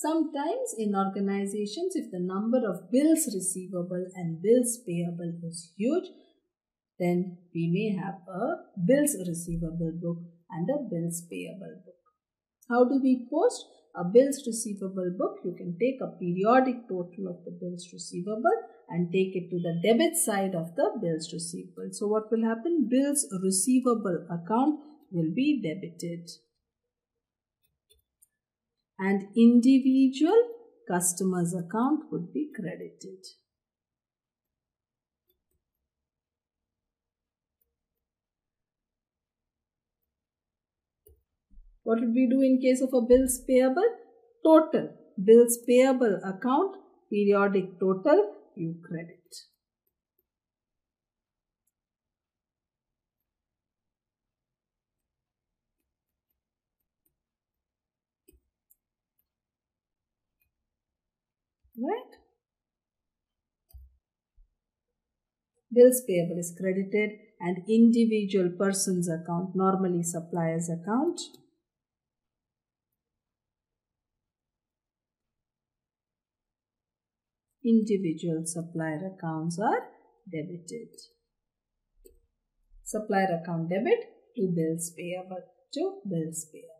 Sometimes in organizations, if the number of bills receivable and bills payable is huge, then we may have a bills receivable book and a bills payable book. How do we post? A bills receivable book, you can take a periodic total of the bills receivable and take it to the debit side of the bills receivable. So what will happen? Bills receivable account will be debited and individual customer's account would be credited. What would we do in case of a bills payable? Total bills payable account periodic total you credit. Right? Bills payable is credited and individual person's account, normally supplier's account. Individual supplier accounts are debited. Supplier account debit to bills payable to bills payable.